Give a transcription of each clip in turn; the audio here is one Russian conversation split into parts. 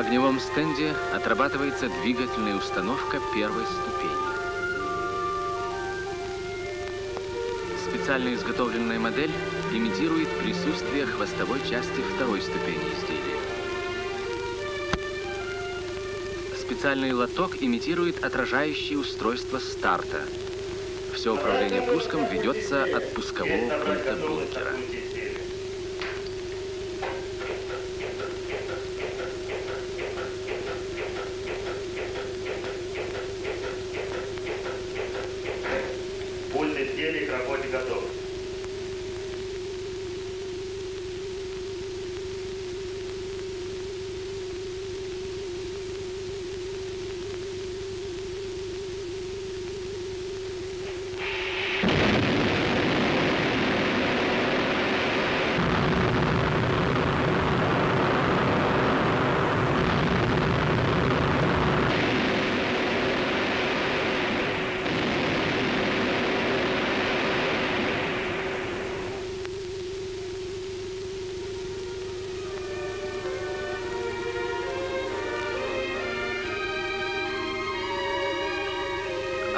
На огневом стенде отрабатывается двигательная установка первой ступени. Специально изготовленная модель имитирует присутствие хвостовой части второй ступени изделия. Специальный лоток имитирует отражающее устройство старта. Все управление пуском ведется от пускового пульта бункера.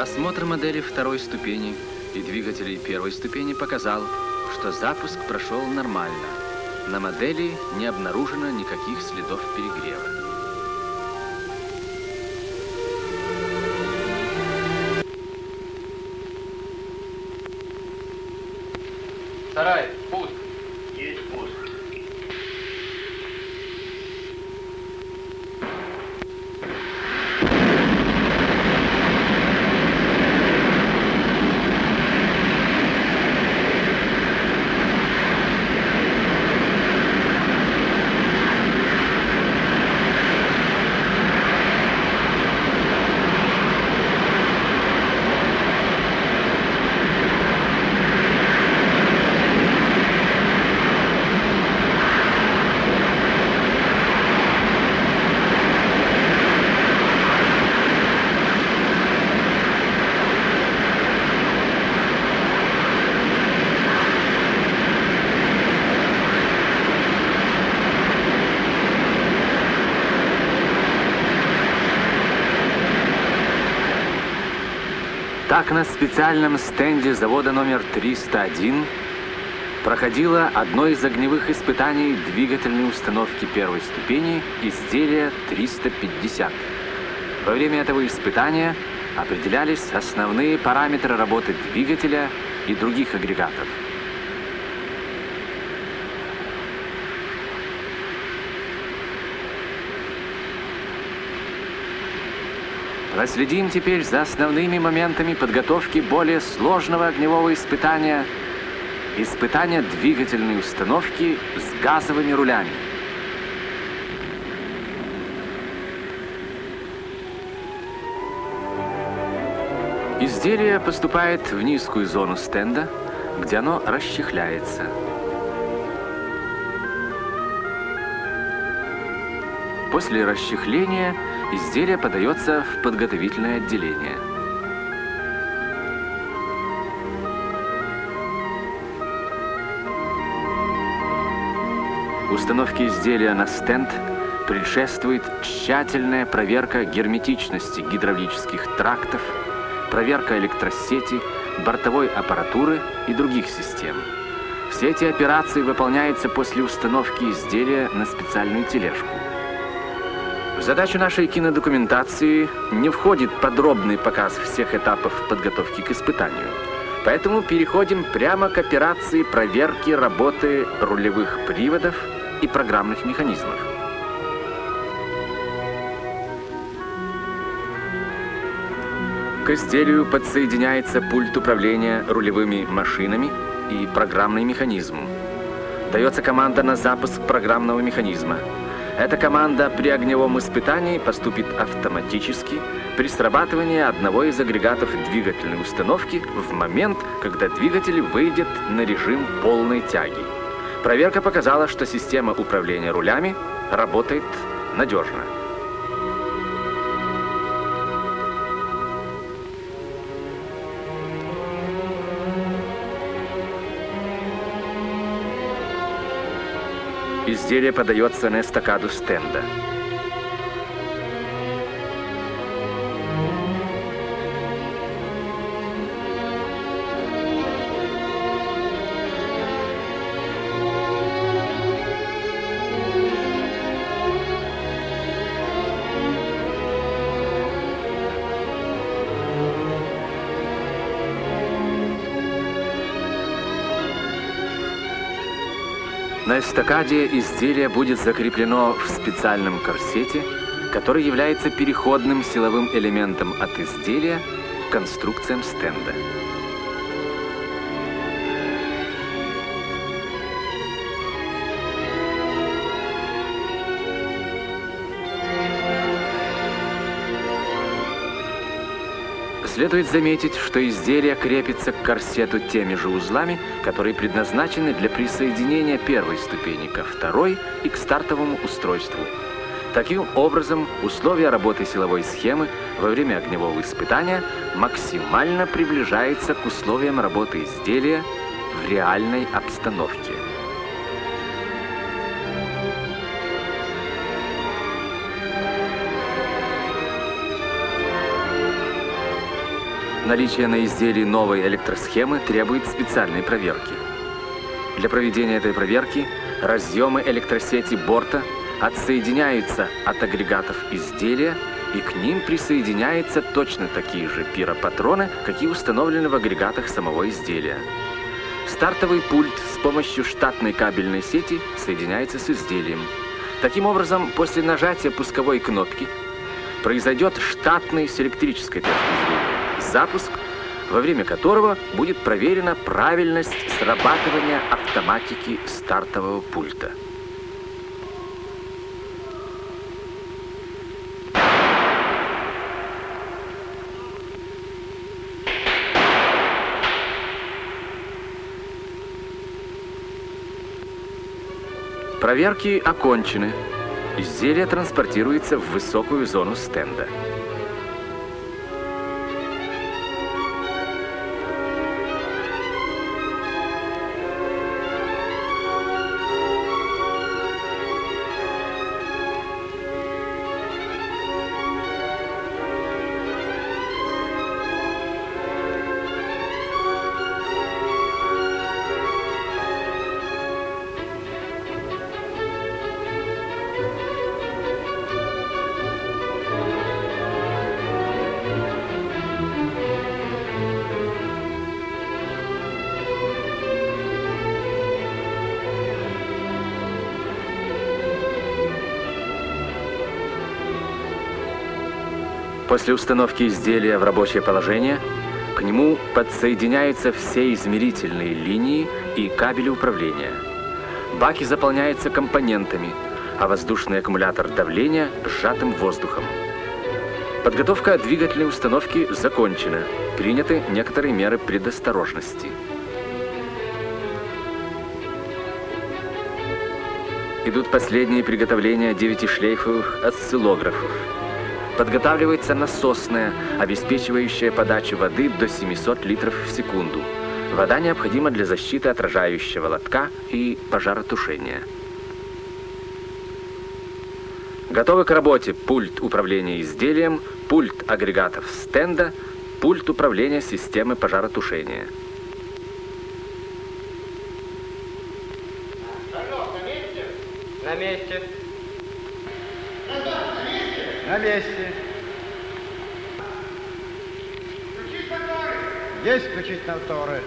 Осмотр модели второй ступени и двигателей первой ступени показал, что запуск прошел нормально. На модели не обнаружено никаких следов перегрева. Так на специальном стенде завода номер 301 проходило одно из огневых испытаний двигательной установки первой ступени изделия 350. Во время этого испытания определялись основные параметры работы двигателя и других агрегатов. Проследим теперь за основными моментами подготовки более сложного огневого испытания – испытания двигательной установки с газовыми рулями. Изделие поступает в низкую зону стенда, где оно расчехляется. После расчехления – изделие подается в подготовительное отделение. Установке изделия на стенд предшествует тщательная проверка герметичности гидравлических трактов, проверка электросети, бортовой аппаратуры и других систем. Все эти операции выполняются после установки изделия на специальную тележку. В задачу нашей кинодокументации не входит подробный показ всех этапов подготовки к испытанию. Поэтому переходим прямо к операции проверки работы рулевых приводов и программных механизмов. К изделию подсоединяется пульт управления рулевыми машинами и программный механизм. Дается команда на запуск программного механизма – эта команда при огневом испытании поступит автоматически при срабатывании одного из агрегатов двигательной установки в момент, когда двигатель выйдет на режим полной тяги. Проверка показала, что система управления рулями работает надежно. Изделие подается на эстакаду стенда. На эстакаде изделие будет закреплено в специальном корсете, который является переходным силовым элементом от изделия к конструкциям стенда. Следует заметить, что изделие крепится к корсету теми же узлами, которые предназначены для присоединения первой ступени ко второй и к стартовому устройству. Таким образом, условия работы силовой схемы во время огневого испытания максимально приближаются к условиям работы изделия в реальной обстановке. Наличие на изделии новой электросхемы требует специальной проверки. Для проведения этой проверки разъемы электросети борта отсоединяются от агрегатов изделия и к ним присоединяются точно такие же пиропатроны, какие установлены в агрегатах самого изделия. Стартовый пульт с помощью штатной кабельной сети соединяется с изделием. Таким образом, после нажатия пусковой кнопки произойдет штатный с электрической точки зрения запуск, во время которого будет проверена правильность срабатывания автоматики стартового пульта. Проверки окончены. Изделие транспортируется в высокую зону стенда. После установки изделия в рабочее положение к нему подсоединяются все измерительные линии и кабели управления. Баки заполняются компонентами, а воздушный аккумулятор давления сжатым воздухом. Подготовка двигательной установки закончена. Приняты некоторые меры предосторожности. Идут последние приготовления девятишлейфовых осциллографов. Подготавливается насосная, обеспечивающая подачу воды до 700 литров в секунду. Вода необходима для защиты отражающего лотка и пожаротушения. Готовы к работе пульт управления изделием, пульт агрегатов стенда, пульт управления системы пожаротушения. На месте. Есть включить моторы.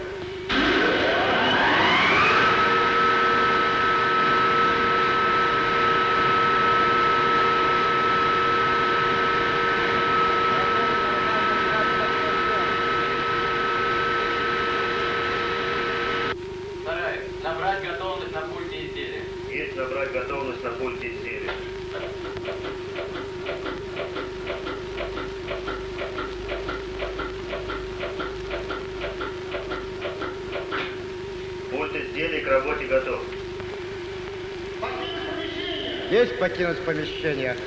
Сарай, набрать готовность на пульте изделия. Есть набрать готовность на пульте изделия. Пульт изделий к работе готов. Есть покинуть помещение.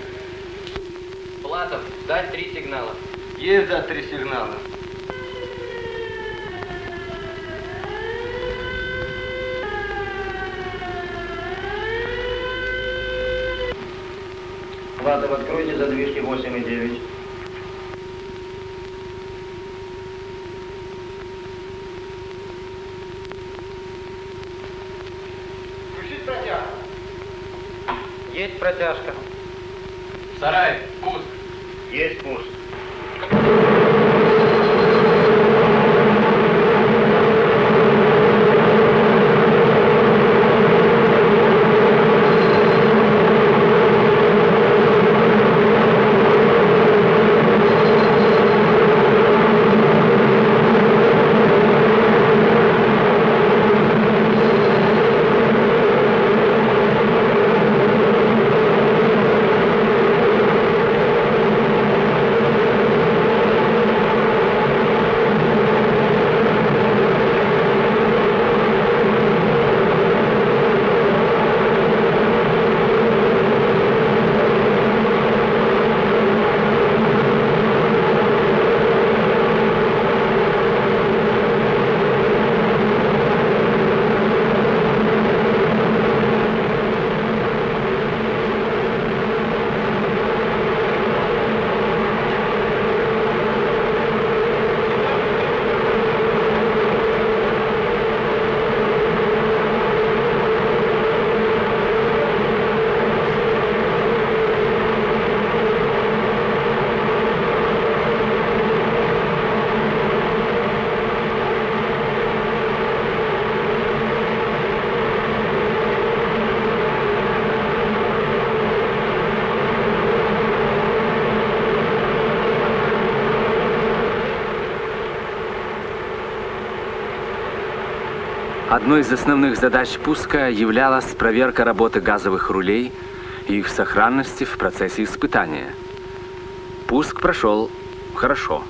Платов, дать три сигнала. Есть дать три сигнала. Платов, откройте задвижки 8 и 9. Протяжка. Сарай, пуск. Есть пуск. Одной из основных задач пуска являлась проверка работы газовых рулей и их сохранности в процессе испытания. Пуск прошел хорошо.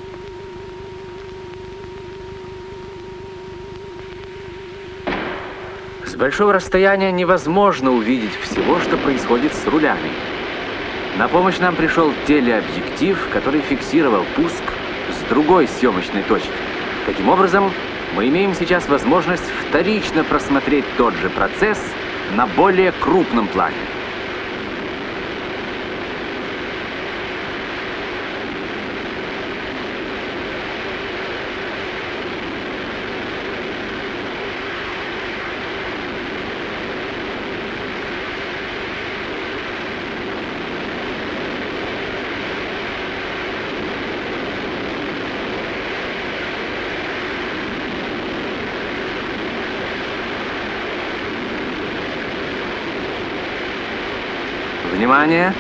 С большого расстояния невозможно увидеть всего, что происходит с рулями. На помощь нам пришел телеобъектив, который фиксировал пуск с другой съемочной точки. Таким образом, мы имеем сейчас возможность вторично просмотреть тот же процесс на более крупном плане. Внимание!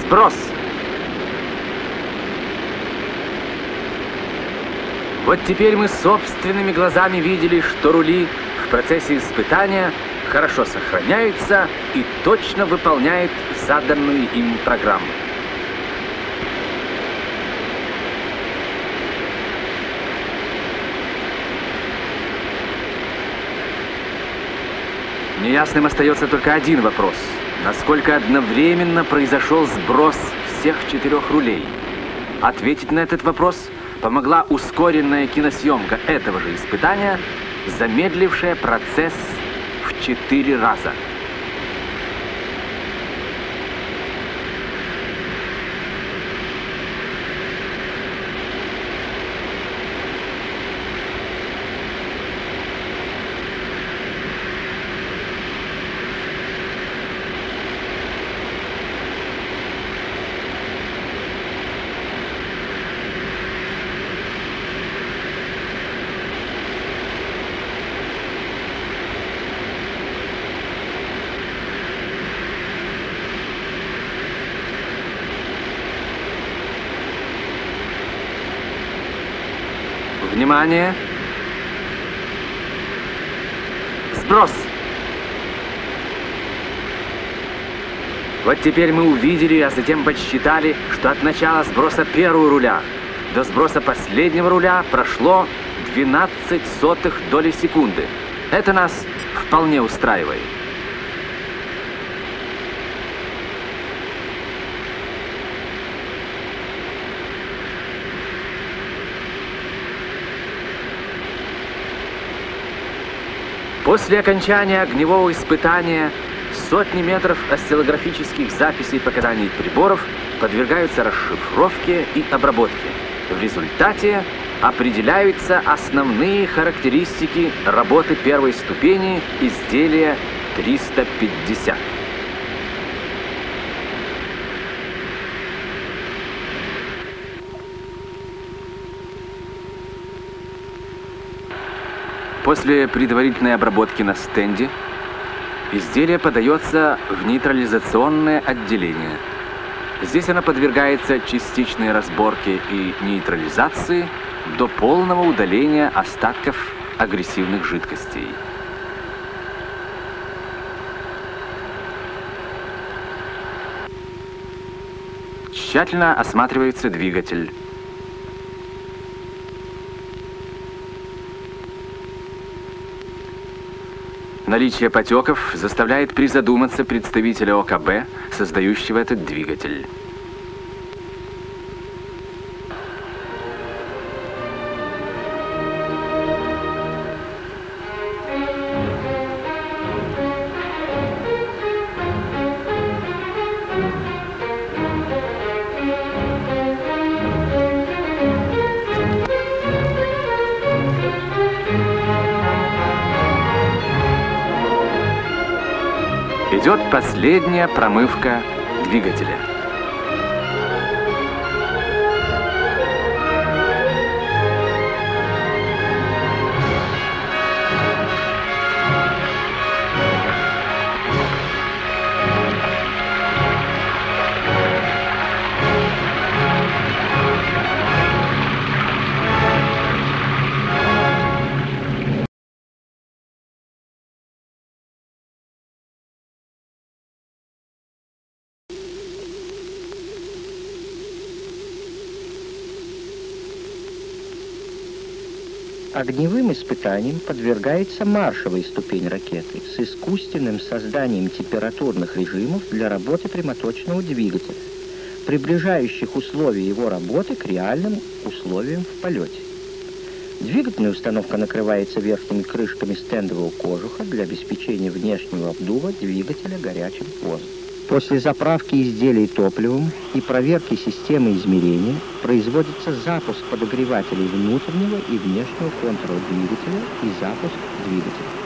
Сброс! Вот теперь мы собственными глазами видели, что рули в процессе испытания хорошо сохраняются и точно выполняют заданную им программу. Неясным остается только один вопрос. Насколько одновременно произошел сброс всех четырех рулей? Ответить на этот вопрос помогла ускоренная киносъемка этого же испытания, замедлившая процесс в четыре раза. Внимание! Сброс! Вот теперь мы увидели, а затем подсчитали, что от начала сброса первого руля до сброса последнего руля прошло 12 сотых доли секунды. Это нас вполне устраивает. После окончания огневого испытания сотни метров осциллографических записей показаний приборов подвергаются расшифровке и обработке. В результате определяются основные характеристики работы первой ступени изделия 350. После предварительной обработки на стенде изделие подается в нейтрализационное отделение. Здесь оно подвергается частичной разборке и нейтрализации до полного удаления остатков агрессивных жидкостей. Тщательно осматривается двигатель. Наличие потеков заставляет призадуматься представителя ОКБ, создающего этот двигатель. Идет последняя промывка двигателя. Огневым испытаниям подвергается маршевая ступень ракеты с искусственным созданием температурных режимов для работы прямоточного двигателя, приближающих условия его работы к реальным условиям в полете. Двигательная установка накрывается верхними крышками стендового кожуха для обеспечения внешнего обдува двигателя горячим воздухом. После заправки изделий топливом и проверки системы измерения производится запуск подогревателей внутреннего и внешнего контура двигателя и запуск двигателя.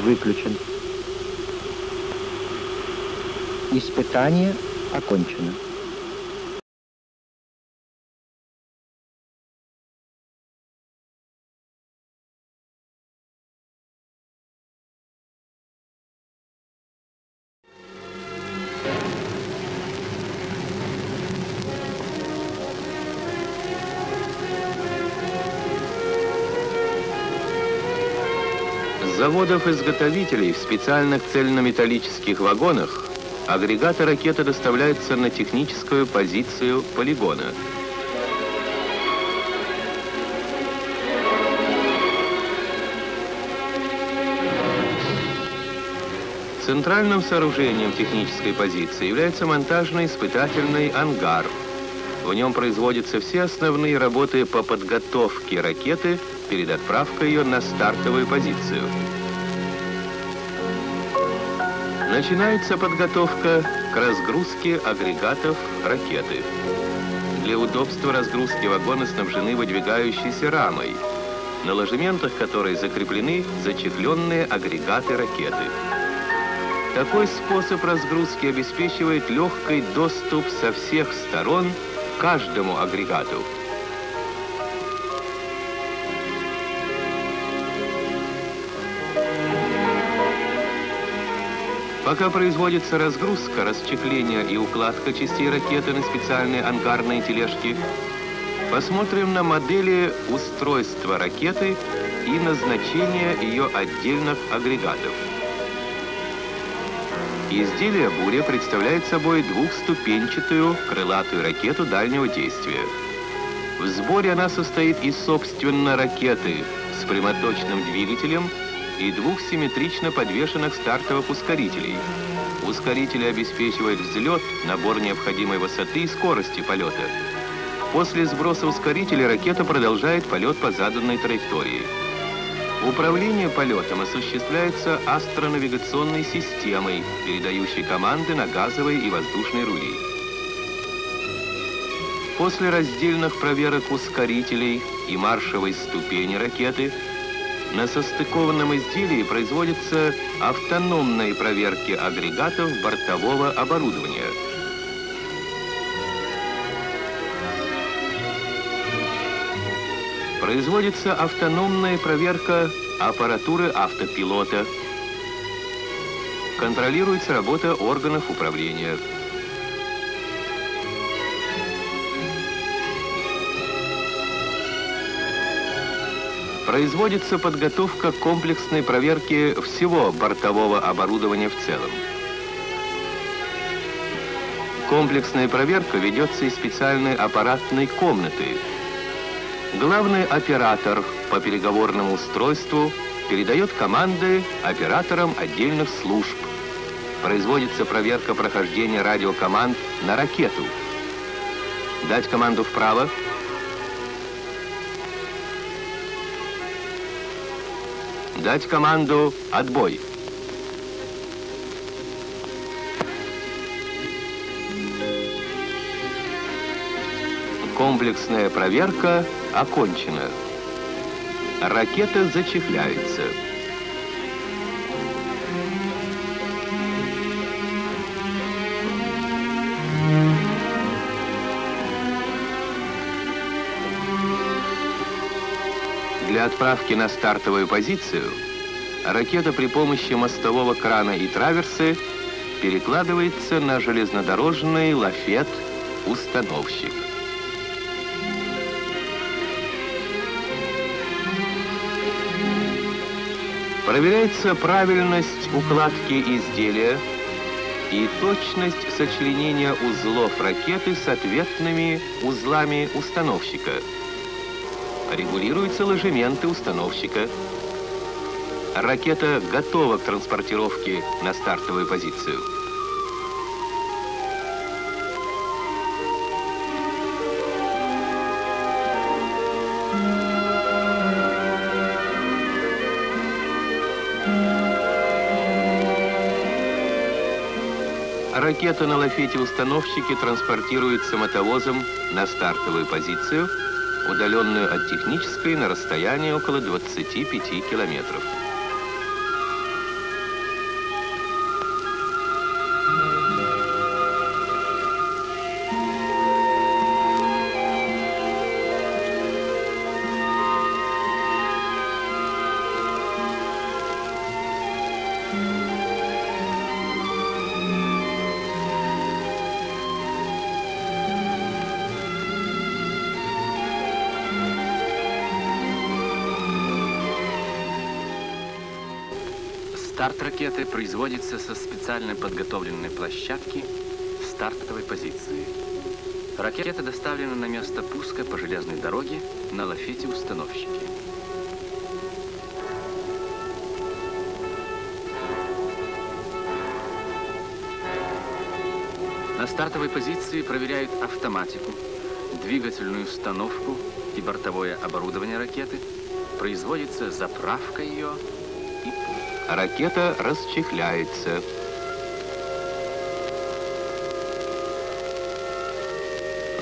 Выключен. Испытание окончено. Заводов-изготовителей в специальных цельнометаллических вагонах агрегаты ракеты доставляются на техническую позицию полигона. Центральным сооружением технической позиции является монтажный испытательный ангар. В нем производятся все основные работы по подготовке ракеты перед отправкой ее на стартовую позицию. Начинается подготовка к разгрузке агрегатов ракеты. Для удобства разгрузки вагоны снабжены выдвигающейся рамой, на ложементах которой закреплены зачехленные агрегаты ракеты. Такой способ разгрузки обеспечивает легкий доступ со всех сторон каждому агрегату. Пока производится разгрузка, расчехление и укладка частей ракеты на специальные ангарные тележки, посмотрим на модели устройства ракеты и назначения ее отдельных агрегатов. Изделие «Буря» представляет собой двухступенчатую крылатую ракету дальнего действия. В сборе она состоит из, собственно, ракеты с прямоточным двигателем и двух симметрично подвешенных стартовых ускорителей. Ускорители обеспечивают взлет, набор необходимой высоты и скорости полета. После сброса ускорителя ракета продолжает полет по заданной траектории. Управление полетом осуществляется астронавигационной системой, передающей команды на газовые и воздушные рули. После раздельных проверок ускорителей и маршевой ступени ракеты на состыкованном изделии производятся автономные проверки агрегатов бортового оборудования – производится автономная проверка аппаратуры автопилота. Контролируется работа органов управления. Производится подготовка комплексной проверки всего бортового оборудования в целом. Комплексная проверка ведется из специальной аппаратной комнаты – Главный оператор по переговорному устройству передает команды операторам отдельных служб. Производится проверка прохождения радиокоманд на ракету. Дать команду вправо. Дать команду «Отбой». Комплексная проверка окончена. Ракета зачехляется. Для отправки на стартовую позицию ракета при помощи мостового крана и траверсы перекладывается на железнодорожный лафет-установщик. Проверяется правильность укладки изделия и точность сочленения узлов ракеты с ответными узлами установщика. Регулируются ложементы установщика. Ракета готова к транспортировке на стартовую позицию. Ракета на лафете установщики транспортируется мотовозом на стартовую позицию, удаленную от технической на расстояние около 25 километров. Ракеты производится со специально подготовленной площадки стартовой позиции. Ракета доставлена на место пуска по железной дороге на лафете установщики. На стартовой позиции проверяют автоматику, двигательную установку и бортовое оборудование ракеты. Производится заправка ее ракета расчехляется.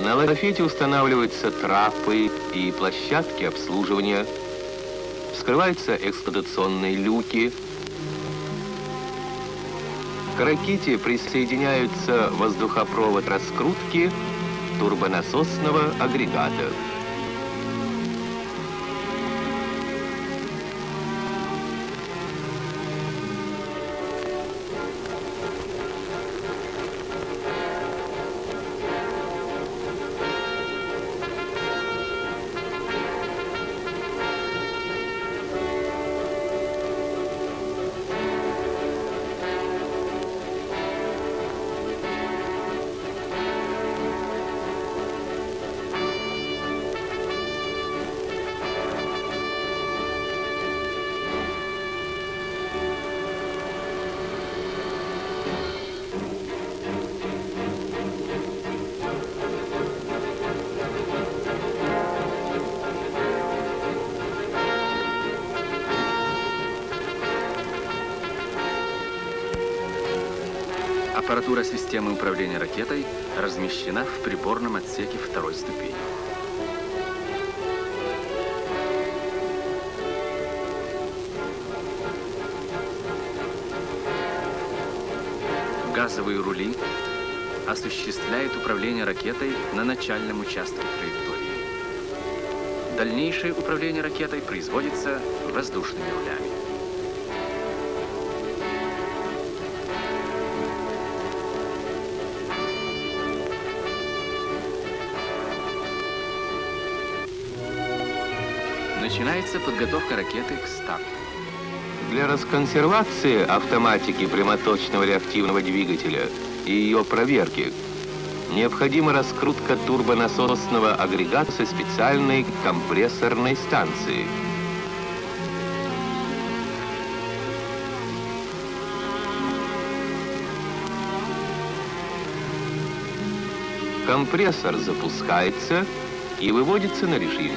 На лафете устанавливаются трапы и площадки обслуживания. Вскрываются эксплуатационные люки. К ракете присоединяются воздухопровод раскрутки турбонасосного агрегата. Аппаратура системы управления ракетой размещена в приборном отсеке второй ступени. Газовые рули осуществляют управление ракетой на начальном участке траектории. Дальнейшее управление ракетой производится воздушными рулями. Начинается подготовка ракеты к старту. Для расконсервации автоматики прямоточного реактивного двигателя и ее проверки необходима раскрутка турбонасосного агрегата со специальной компрессорной станцией. Компрессор запускается и выводится на режим.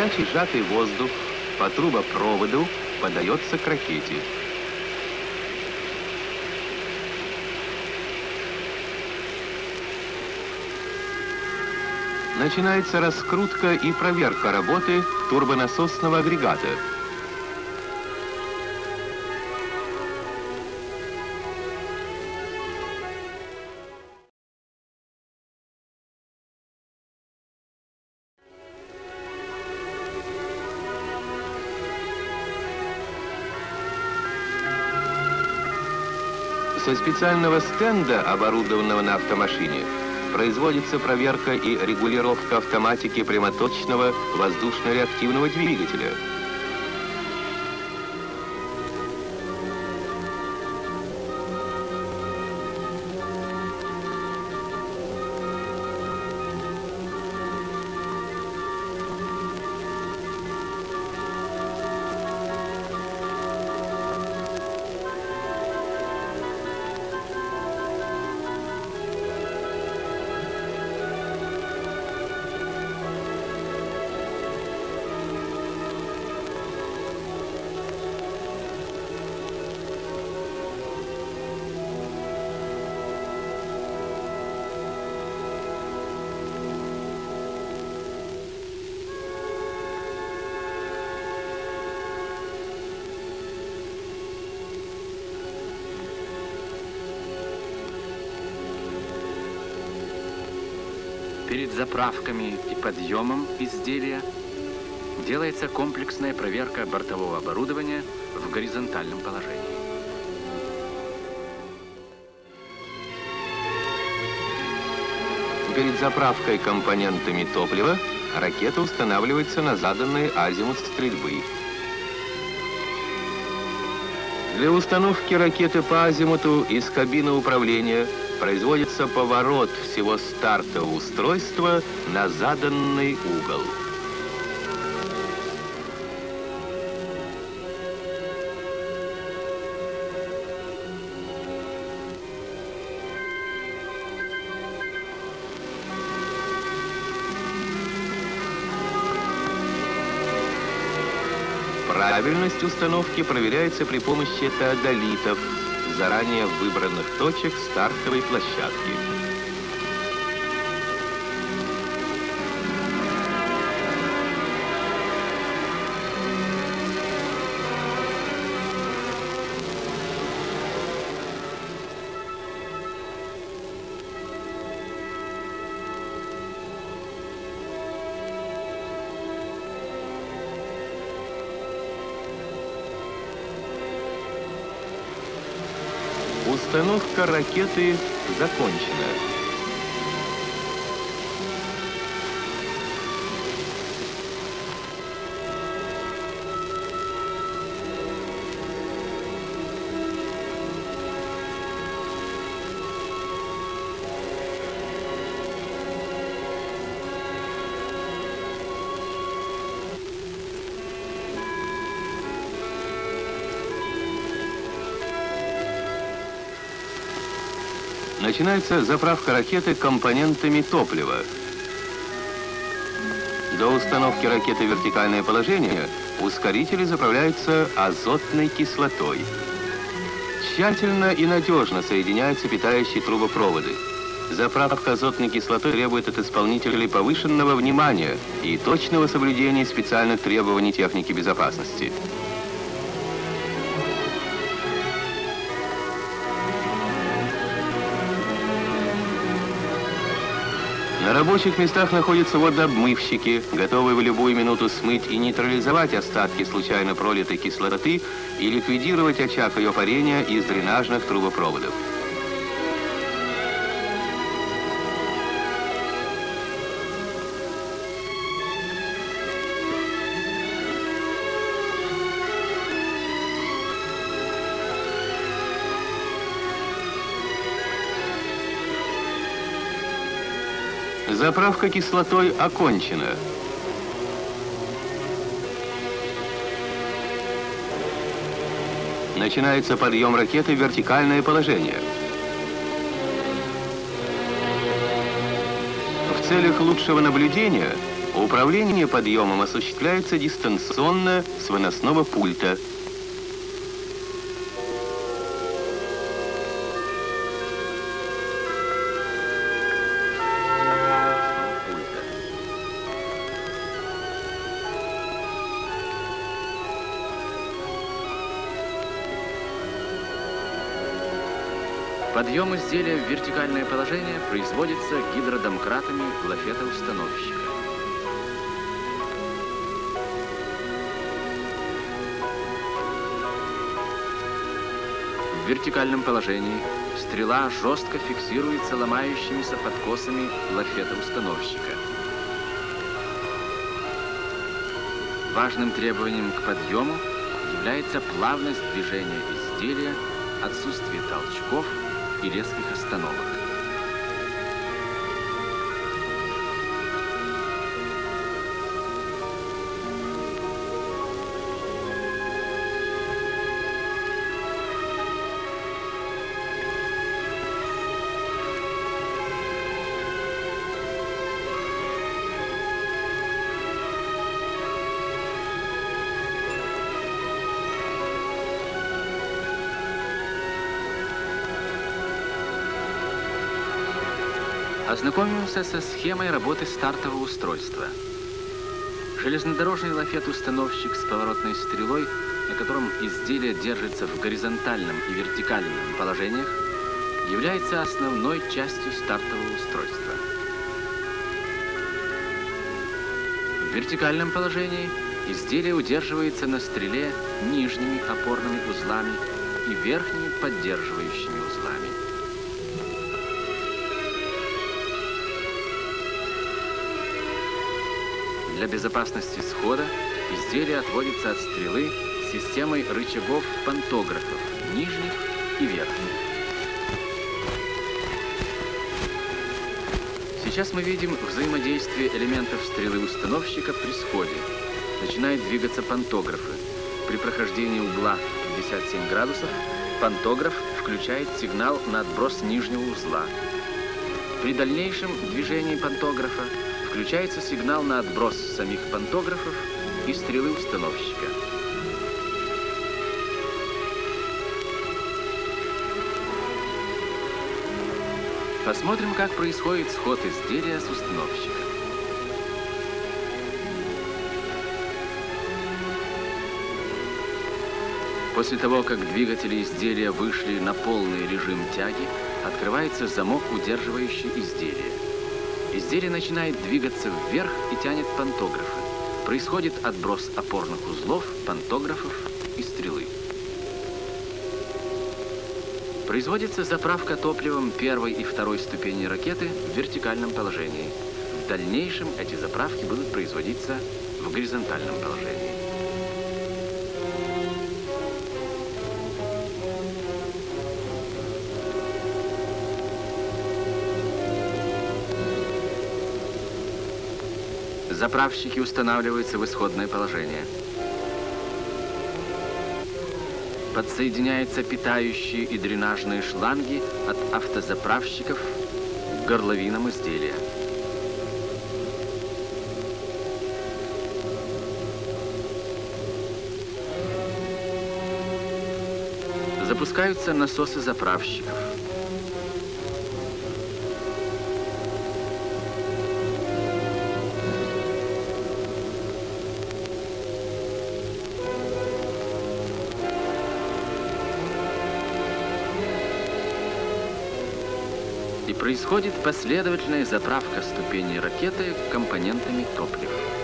Горячий сжатый воздух по трубопроводу подается к ракете. Начинается раскрутка и проверка работы турбонасосного агрегата. Со специального стенда, оборудованного на автомашине, производится проверка и регулировка автоматики прямоточного воздушно-реактивного двигателя. Заправками и подъемом изделия делается комплексная проверка бортового оборудования в горизонтальном положении. Перед заправкой компонентами топлива ракета устанавливается на заданный азимут стрельбы. Для установки ракеты по азимуту из кабины управления производится поворот всего стартового устройства на заданный угол. Правильность установки проверяется при помощи теодолитов, заранее выбранных точек стартовой площадки. Установка ракеты закончена. Начинается заправка ракеты компонентами топлива. До установки ракеты в вертикальное положение ускорители заправляются азотной кислотой. Тщательно и надежно соединяются питающие трубопроводы. Заправка азотной кислотой требует от исполнителей повышенного внимания и точного соблюдения специальных требований техники безопасности. Рабочих местах находятся водообмывщики, готовые в любую минуту смыть и нейтрализовать остатки случайно пролитой кислоты и ликвидировать очаг ее парения из дренажных трубопроводов. Заправка кислотой окончена. Начинается подъем ракеты в вертикальное положение. В целях лучшего наблюдения управление подъемом осуществляется дистанционно с выносного пульта. Подъем изделия в вертикальное положение производится гидродомкратами лафета-установщика. В вертикальном положении стрела жестко фиксируется ломающимися подкосами лафета-установщика. Важным требованием к подъему является плавность движения изделия, отсутствие толчков и резких остановок. Ознакомимся со схемой работы стартового устройства. Железнодорожный лафет-установщик с поворотной стрелой, на котором изделие держится в горизонтальном и вертикальном положениях, является основной частью стартового устройства. В вертикальном положении изделие удерживается на стреле нижними опорными узлами и верхними поддерживающими узлами. Для безопасности схода изделие отводится от стрелы системой рычагов пантографов, нижних и верхних. Сейчас мы видим взаимодействие элементов стрелы установщика при сходе. Начинают двигаться пантографы. При прохождении угла 57 градусов пантограф включает сигнал на отброс нижнего узла. При дальнейшем движении пантографа Включается сигнал на отброс самих пантографов и стрелы установщика. Посмотрим, как происходит сход изделия с установщика. После того, как двигатели изделия вышли на полный режим тяги, открывается замок, удерживающий изделие. Изделие начинает двигаться вверх и тянет пантографы. Происходит отброс опорных узлов, пантографов и стрелы. Производится заправка топливом первой и второй ступени ракеты в вертикальном положении. В дальнейшем эти заправки будут производиться в горизонтальном положении. Заправщики устанавливаются в исходное положение. Подсоединяются питающие и дренажные шланги от автозаправщиков к горловинам изделия. Запускаются насосы заправщиков. Происходит последовательная заправка ступеней ракеты компонентами топлива.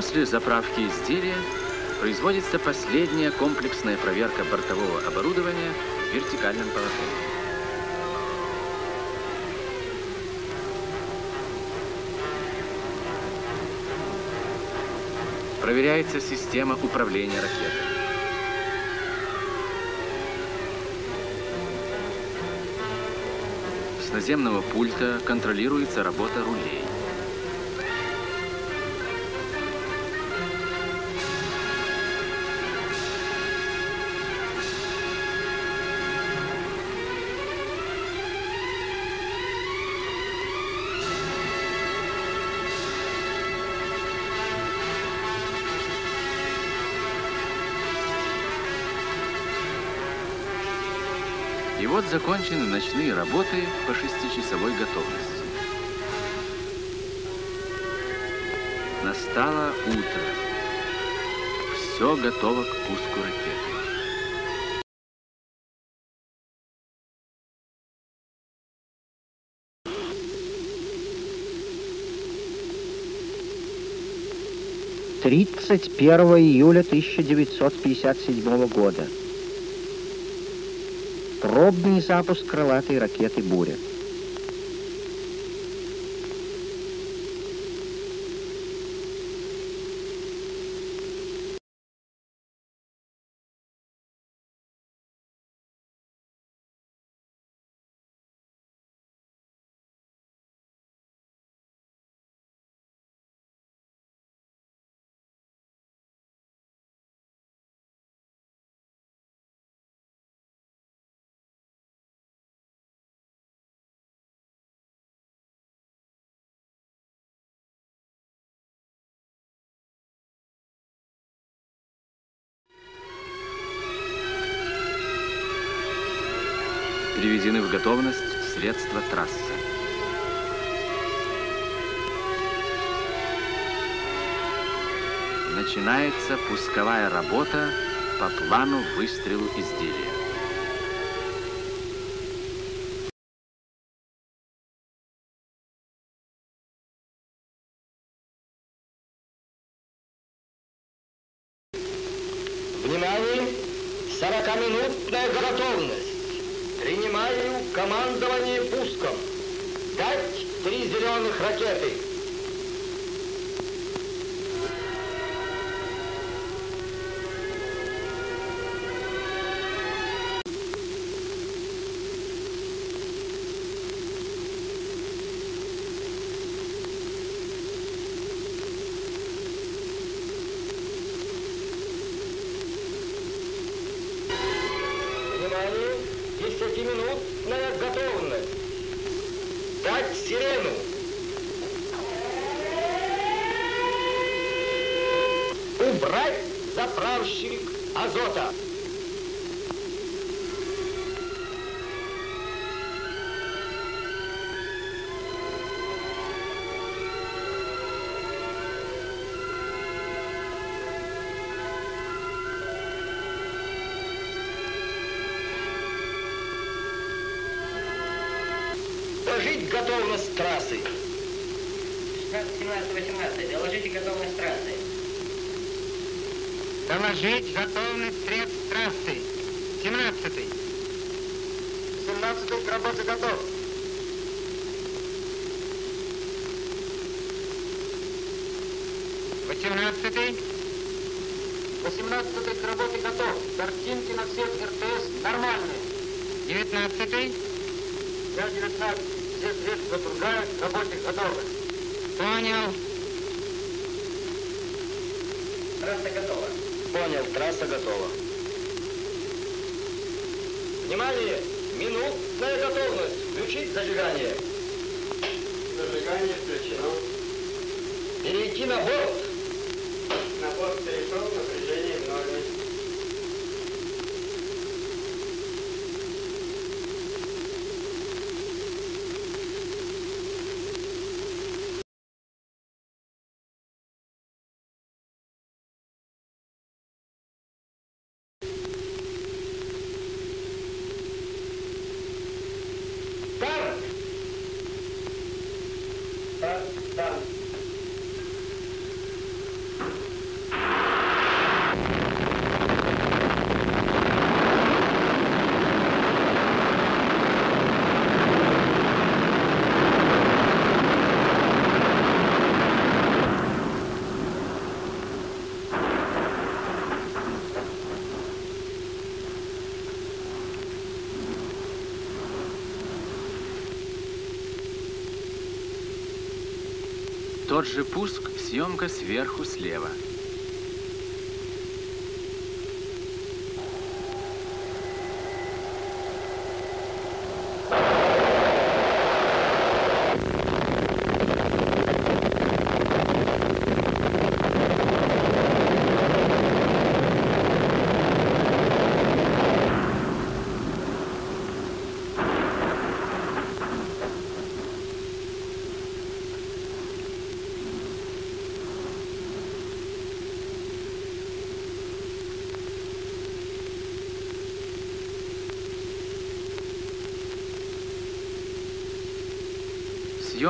После заправки изделия производится последняя комплексная проверка бортового оборудования в вертикальном положении. Проверяется система управления ракетой. С наземного пульта контролируется работа рулей. Закончены ночные работы по шестичасовой готовности. Настало утро. Все готово к пуску ракеты. Тридцать первого июля 1957 года. Пробный запуск крылатой ракеты «Буря». Приведены в готовность средства трассы. Начинается пусковая работа по плану выстрелу изделия. Внимание! Минутная готовность. Включить зажигание. Зажигание включено. Перейти на борт. На борт перешел, напряжение Тот же пуск, съемка сверху слева.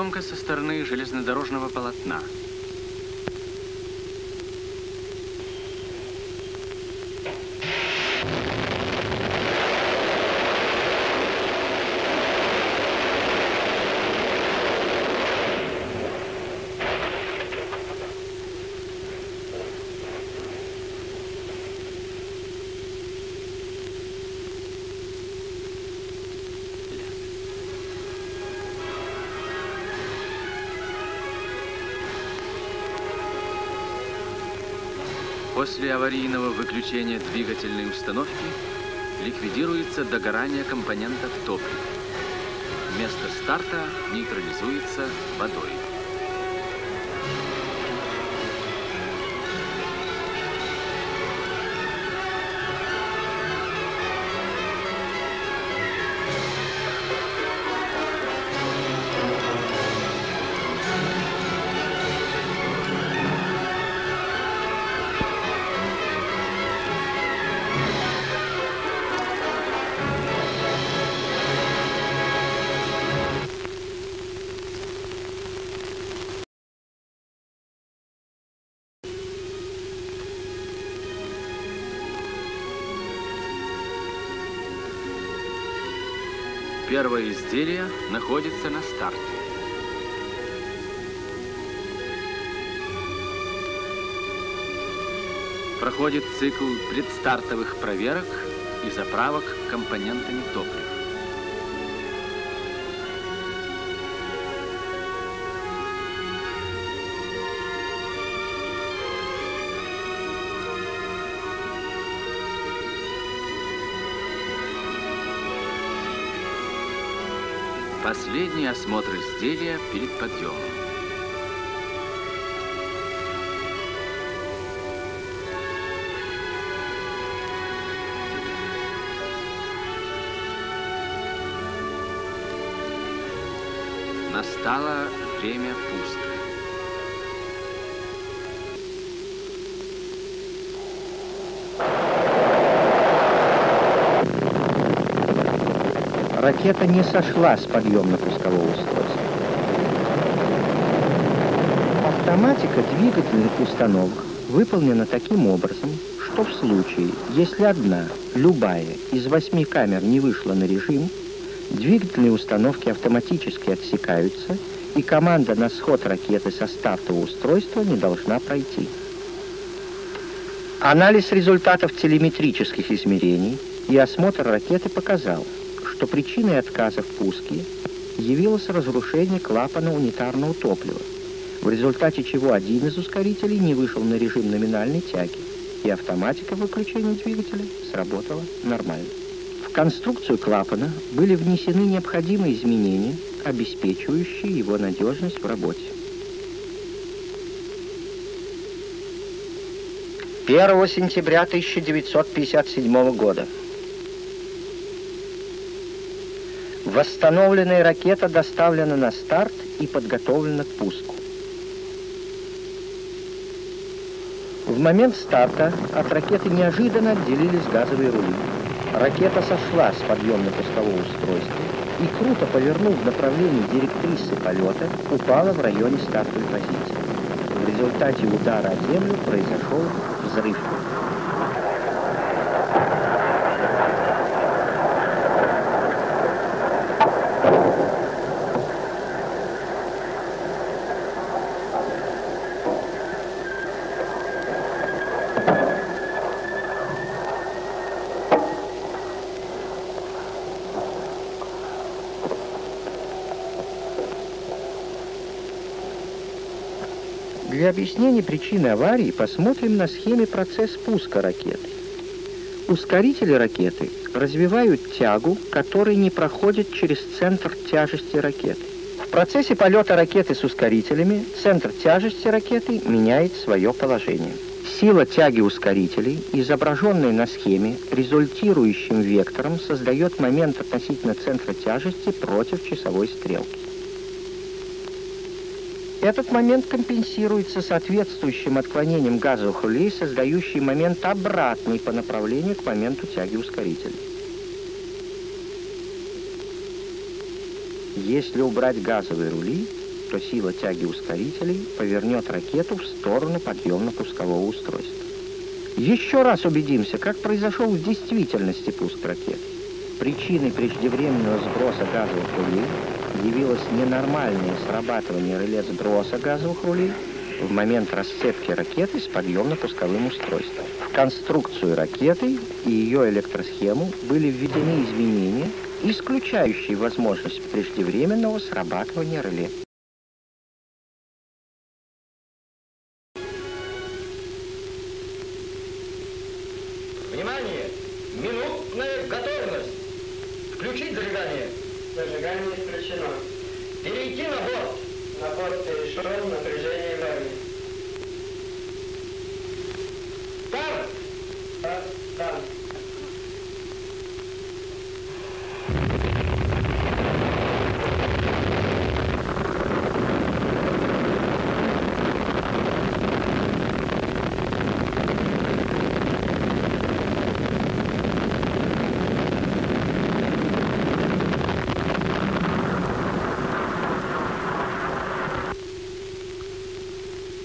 Съемка со стороны железнодорожного полотна. После аварийного выключения двигательной установки ликвидируется догорание компонентов топлива. Место старта нейтрализуется водой. Первое изделие находится на старте. Проходит цикл предстартовых проверок и заправок компонентами топлива. Последний осмотр изделия перед подъемом. Настало время пуска. Ракета не сошла с подъемно-пускового устройства. Автоматика двигательных установок выполнена таким образом, что в случае, если одна, любая из восьми камер не вышла на режим, двигательные установки автоматически отсекаются, и команда на сход ракеты со стартового устройства не должна пройти. Анализ результатов телеметрических измерений и осмотр ракеты показал, что причиной отказа в пуске явилось разрушение клапана унитарного топлива, в результате чего один из ускорителей не вышел на режим номинальной тяги, и автоматика выключения двигателя сработала нормально. В конструкцию клапана были внесены необходимые изменения, обеспечивающие его надежность в работе. 1 сентября 1957 года восстановленная ракета доставлена на старт и подготовлена к пуску. В момент старта от ракеты неожиданно отделились газовые рули. Ракета сошла с подъемно-пускового устройства и, круто повернув в направлении директрисы полета, упала в районе стартовой позиции. В результате удара о землю произошел взрыв. Объяснения причины аварии посмотрим на схеме процесс пуска ракеты. Ускорители ракеты развивают тягу, которая не проходит через центр тяжести ракеты. В процессе полета ракеты с ускорителями центр тяжести ракеты меняет свое положение. Сила тяги ускорителей, изображенная на схеме, результирующим вектором, создает момент относительно центра тяжести против часовой стрелки. Этот момент компенсируется соответствующим отклонением газовых рулей, создающий момент обратный по направлению к моменту тяги ускорителя. Если убрать газовые рули, то сила тяги ускорителей повернет ракету в сторону подъемно-пускового устройства. Еще раз убедимся, как произошел в действительности пуск ракеты. Причиной преждевременного сброса газовых рулей явилось ненормальное срабатывание реле сброса газовых рулей в момент расцепки ракеты с подъемно-пусковым устройством. В конструкцию ракеты и ее электросхему были введены изменения, исключающие возможность преждевременного срабатывания реле. Внимание! Минутная готовность! Включить зажигание! Зажигание исключено. Перейти на борт! На борт перешел напряжение верни. Там! Там, там.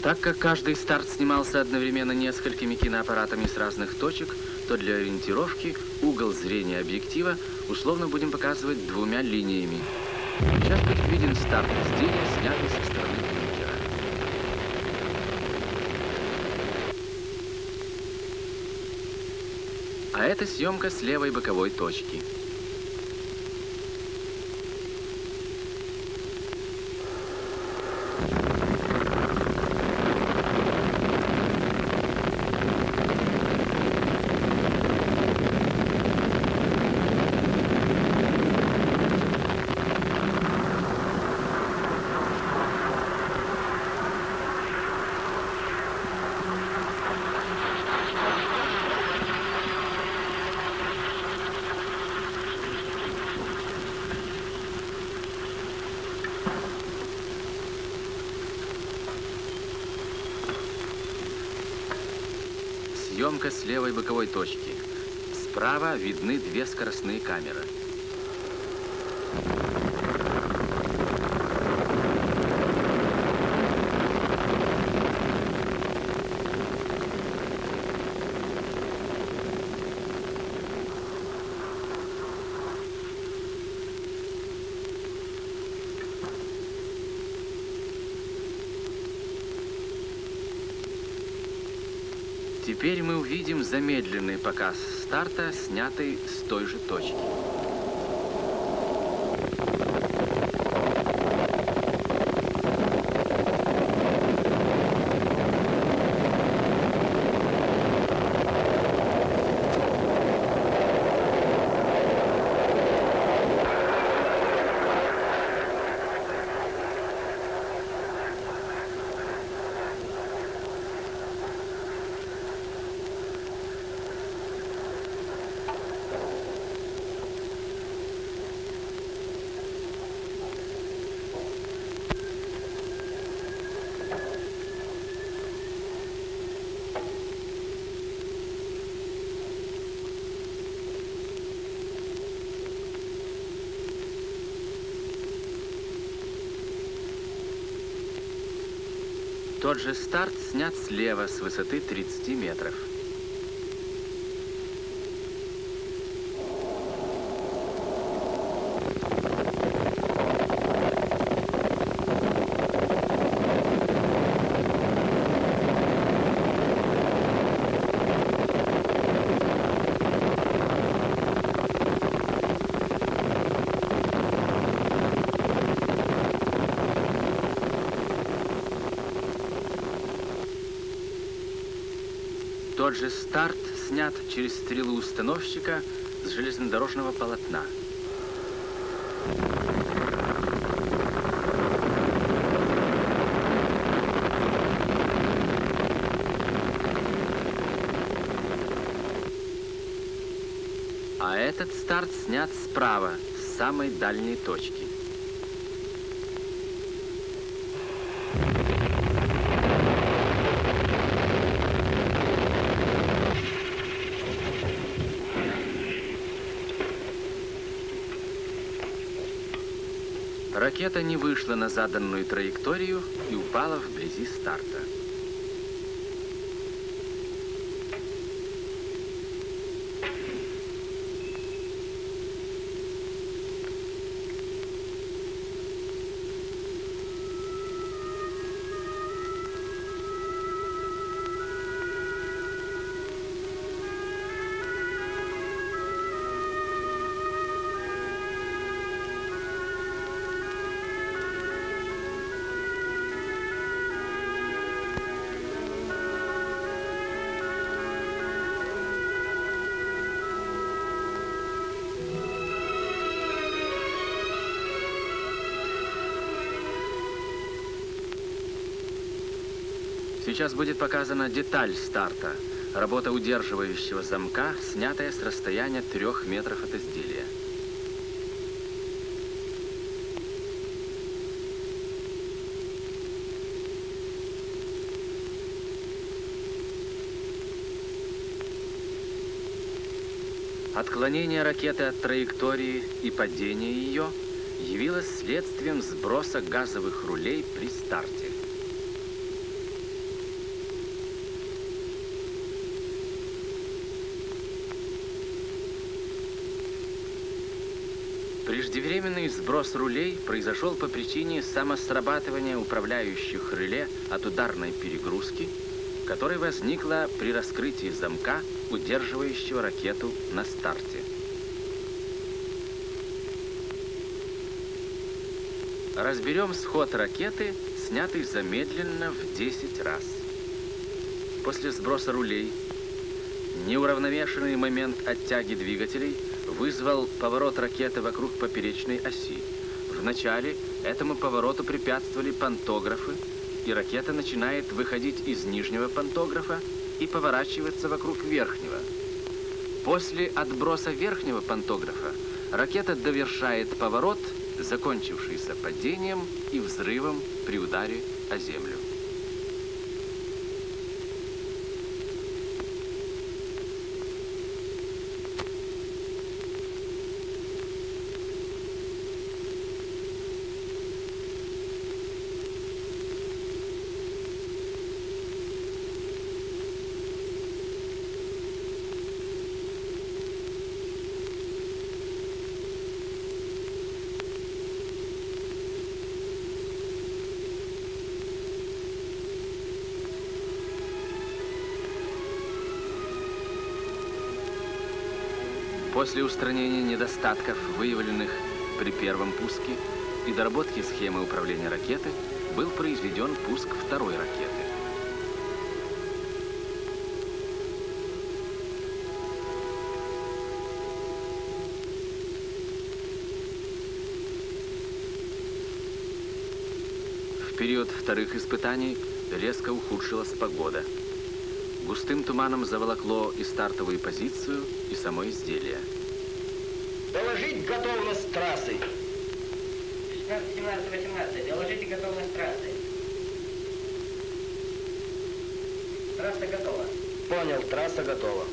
Так как каждый старт снимался одновременно несколькими киноаппаратами с разных точек, то для ориентировки угол зрения объектива условно будем показывать двумя линиями. Сейчас будет виден старт изделия, снятый со стороны бункера. А это съемка с левой боковой точки. Съемка с левой боковой точки. Справа видны две скоростные камеры. Теперь мы увидим замедленный показ старта, снятый с той же точки. Тот же старт снят слева с высоты 30 метров. Же старт снят через стрелу установщика с железнодорожного полотна. А этот старт снят справа, с самой дальней точки. Ракета не вышла на заданную траекторию и упала вблизи старта. Сейчас будет показана деталь старта. Работа удерживающего замка, снятая с расстояния трех метров от изделия. Отклонение ракеты от траектории и падение ее явилось следствием сброса газовых рулей при старте. Преждевременный сброс рулей произошел по причине самосрабатывания управляющих реле от ударной перегрузки, которая возникла при раскрытии замка, удерживающего ракету на старте. Разберем сход ракеты, снятый замедленно в 10 раз. После сброса рулей неуравновешенный момент оттяги двигателей вызвал поворот ракеты вокруг поперечной оси. Вначале этому повороту препятствовали пантографы, и ракета начинает выходить из нижнего пантографа и поворачиваться вокруг верхнего. После отброса верхнего пантографа ракета довершает поворот, закончившийся падением и взрывом при ударе о землю. После устранения недостатков, выявленных при первом пуске, и доработки схемы управления ракеты, был произведен пуск второй ракеты. В период вторых испытаний резко ухудшилась погода. Густым туманом заволокло и стартовую позицию, и само изделие. Доложить готовность трассы. 16, 17, 18. Доложите готовность трассы. Трасса готова. Понял, трасса готова.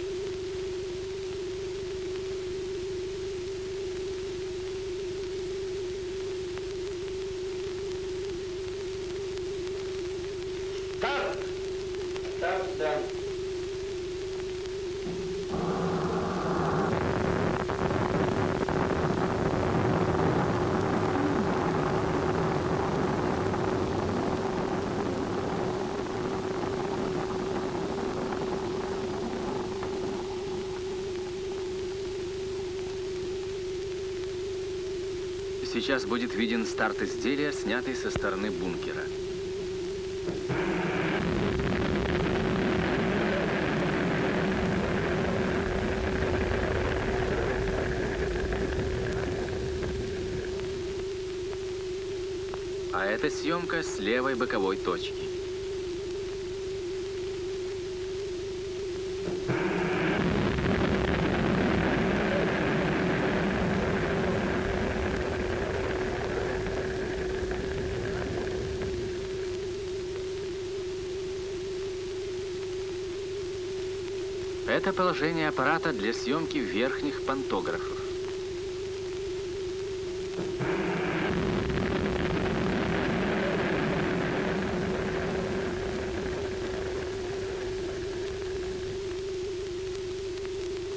Сейчас будет виден старт изделия, снятый со стороны бункера. А это съемка с левой боковой точки. Это положение аппарата для съемки верхних пантографов.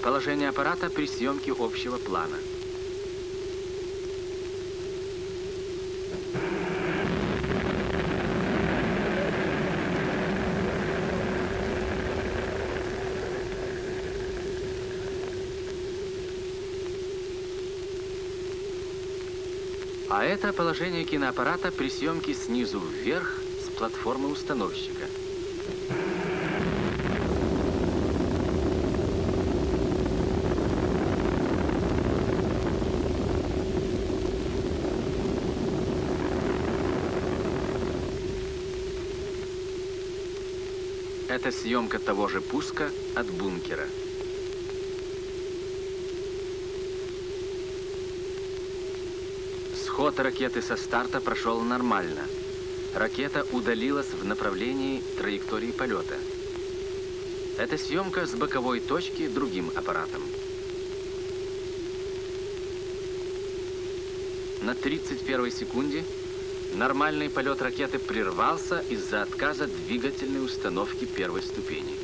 Положение аппарата при съемке общего плана. Это положение киноаппарата при съемке снизу вверх с платформы установщика. Это съемка того же пуска от бункера. Сход ракеты со старта прошел нормально. Ракета удалилась в направлении траектории полета. Это съемка с боковой точки другим аппаратом. На 31 секунде нормальный полет ракеты прервался из-за отказа двигательной установки первой ступени.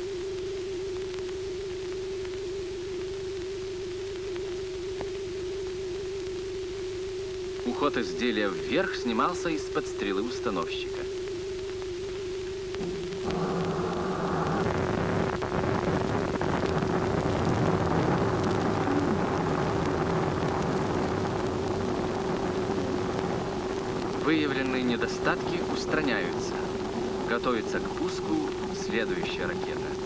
Ход изделия вверх снимался из-под стрелы установщика. Выявленные недостатки устраняются. Готовится к пуску следующая ракета.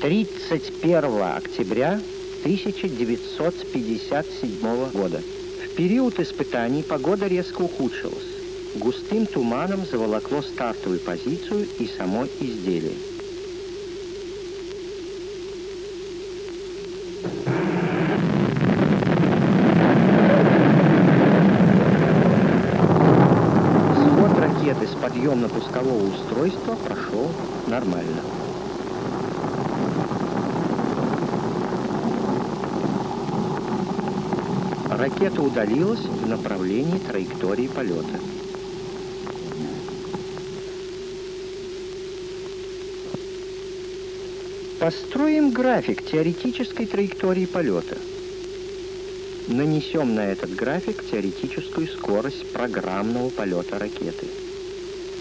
Тридцать первого октября 1957 года. В период испытаний погода резко ухудшилась. Густым туманом заволокло стартовую позицию и само изделие. Сход ракеты с подъемно-пускового устройства прошел нормально. Ракета удалилась в направлении траектории полета. Построим график теоретической траектории полета. Нанесем на этот график теоретическую скорость программного полета ракеты.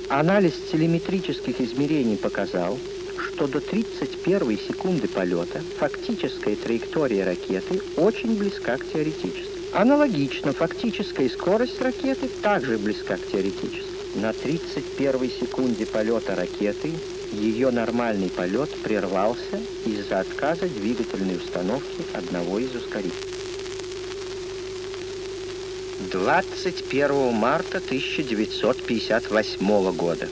Анализ телеметрических измерений показал, что до 31 секунды полета фактическая траектория ракеты очень близка к теоретической. Аналогично, фактическая скорость ракеты также близка к теоретической. На 31 секунде полета ракеты ее нормальный полет прервался из-за отказа двигательной установки одного из ускорителей. 21 марта 1958 года.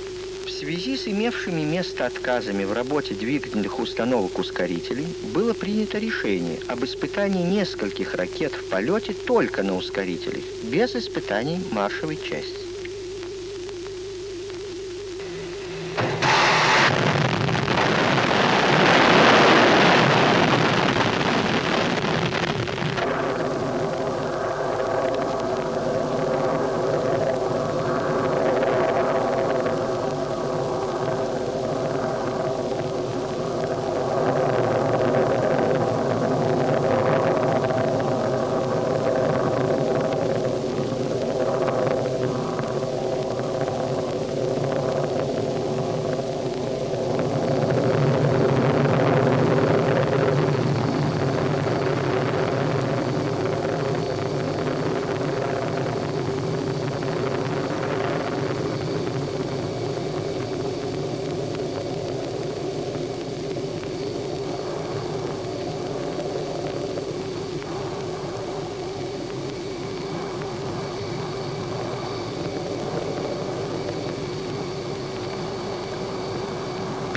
Связи с имевшими место отказами в работе двигательных установок ускорителей было принято решение об испытании нескольких ракет в полете только на ускорителях, без испытаний маршевой части.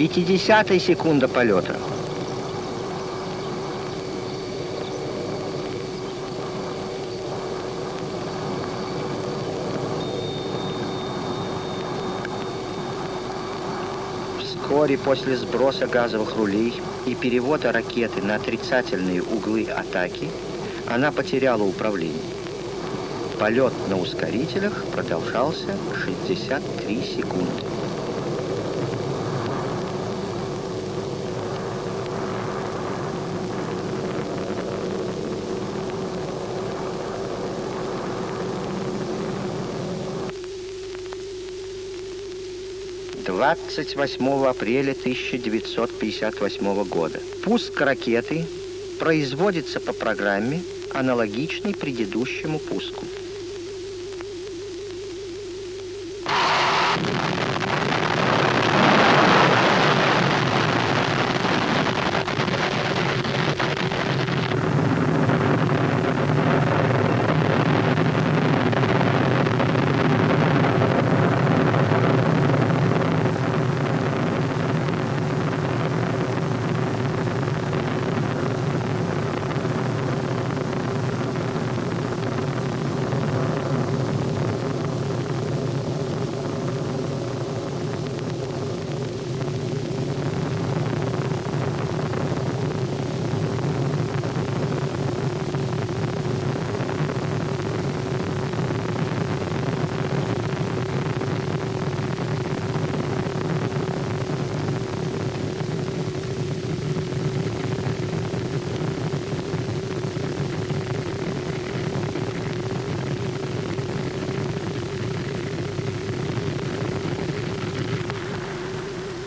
Пятидесятая секунда полета. Вскоре после сброса газовых рулей и перевода ракеты на отрицательные углы атаки она потеряла управление. Полет на ускорителях продолжался 63 секунды. Двадцать восьмого апреля 1958 года. Пуск ракеты производится по программе, аналогичной предыдущему пуску.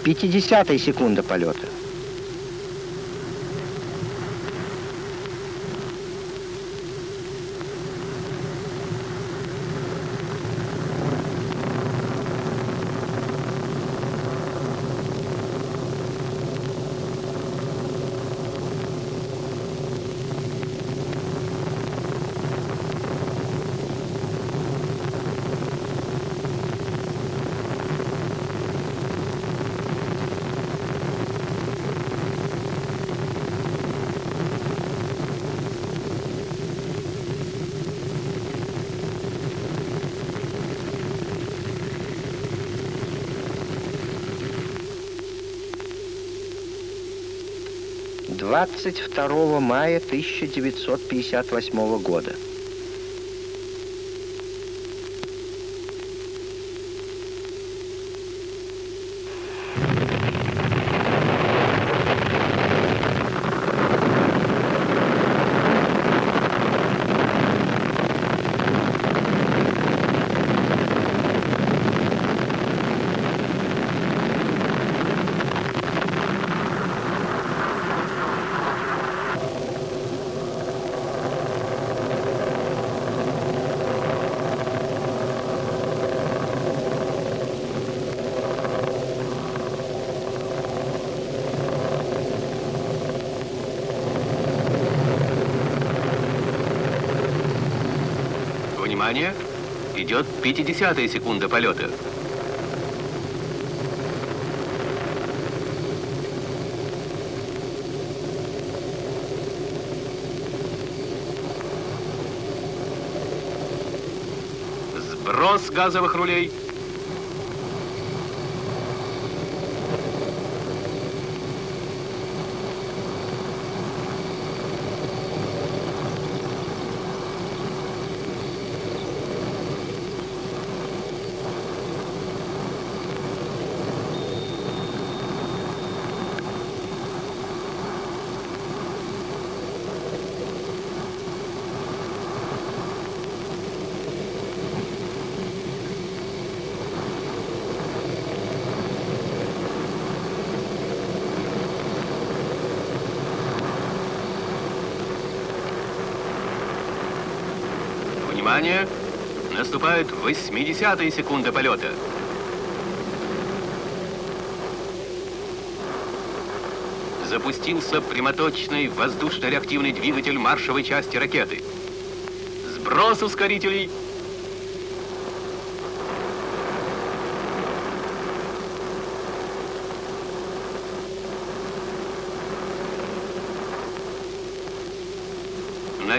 50 секунда полета. Двадцать второго мая 1958 года. Внимание! Идет 50 секунда полета. Сброс газовых рулей. Внимание! Наступает 80 секунда полета. Запустился прямоточный воздушно-реактивный двигатель маршевой части ракеты. Сброс ускорителей.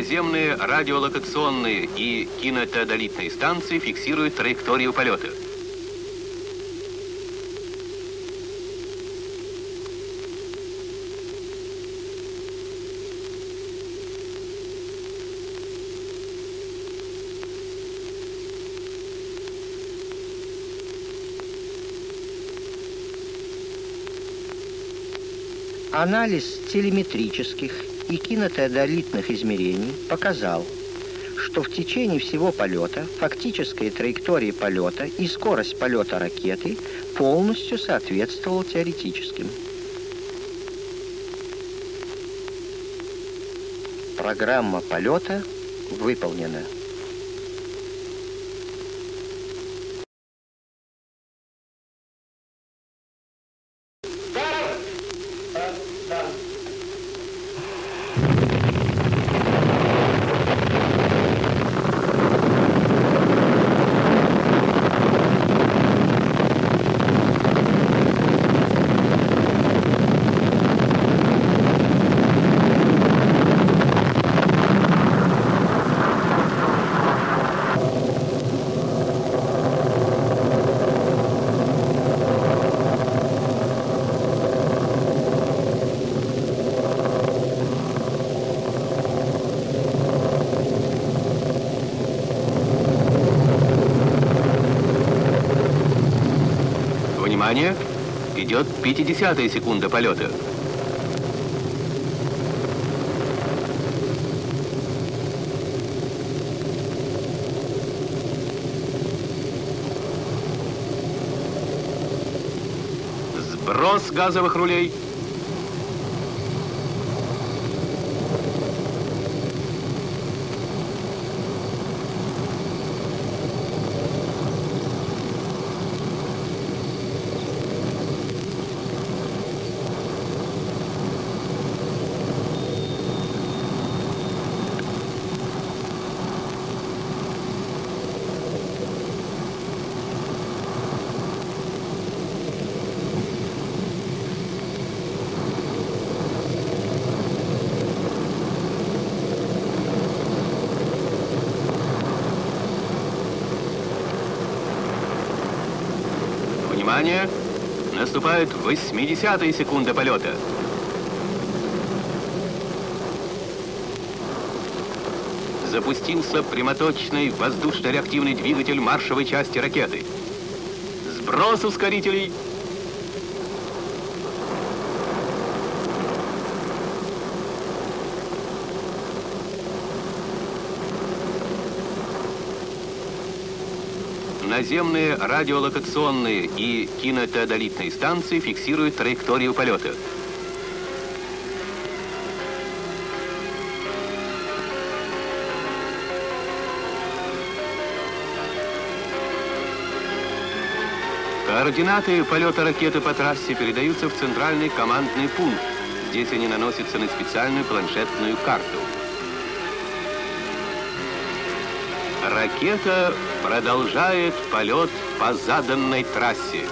Наземные радиолокационные и кинотеодолитные станции фиксируют траекторию полета. Анализ телеметрических и кинотеодолитных измерений показал, что в течение всего полета фактическая траектория полета и скорость полета ракеты полностью соответствовала теоретическим. Программа полета выполнена. Внимание! Идет 50 секунда полета. Сброс газовых рулей. Внимание! Наступают 80-е секунды полета. Запустился прямоточный воздушно-реактивный двигатель маршевой части ракеты. Сброс ускорителей. Наземные радиолокационные и кинотеодолитные станции фиксируют траекторию полета. Координаты полета ракеты по трассе передаются в центральный командный пункт. Здесь они наносятся на специальную планшетную карту. Ракета продолжает полет по заданной трассе.